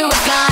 you were gone.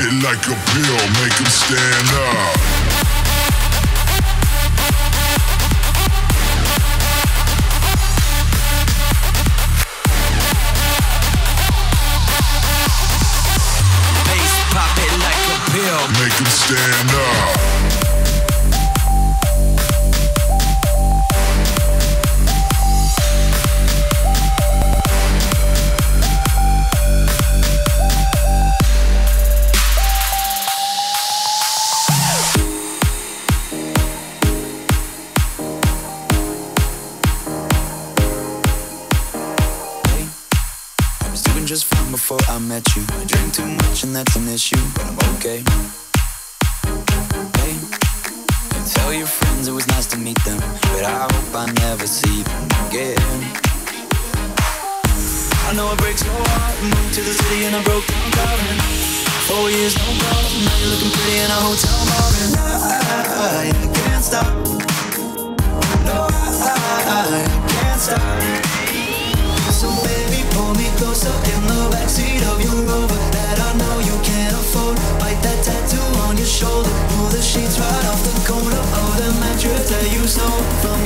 It like a pill, make them stand up. Bass pop it like a pill. Make them stand up. I you. I drink too much and that's an issue, but I'm okay. Hey, tell your friends it was nice to meet them, but I hope I never see them again. I know it breaks your heart. Moved to the city and I broke down crying. Four years, no problem. Now you're looking pretty in a hotel bar, and I, I can't stop. No, I, I can't stop. So baby, pull me closer in the backseat of your that I know you can't afford. Bite that tattoo on your shoulder, pull the sheets right off the corner of the mattress that you stole from